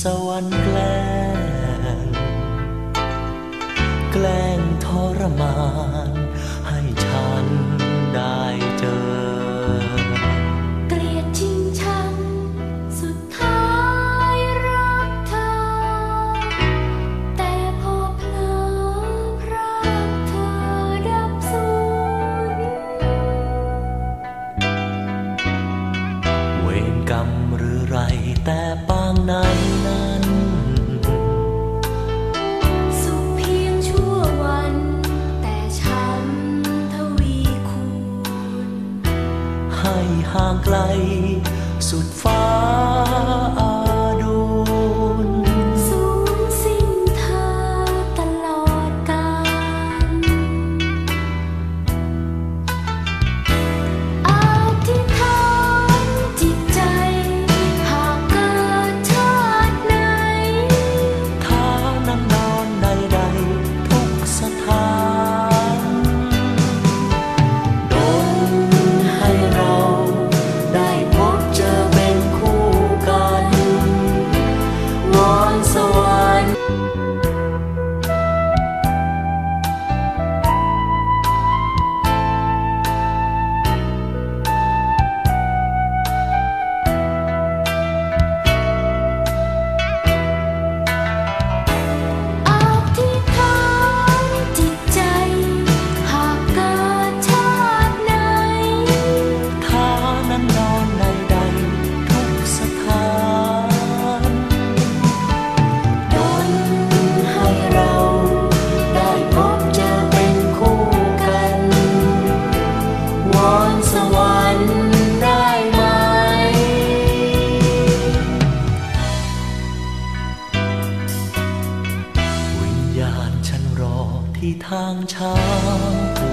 สวรรค์แกล้ง แกล้งทรมาน ให้ฉันได้เจอ เกลียดจริงฉัน สุดท้ายรักเธอ แต่พอเพลอรากเธอดับสูญเวรกรรมหรือไรแต่ ห่างไกล สุดฟ้า 的唐朝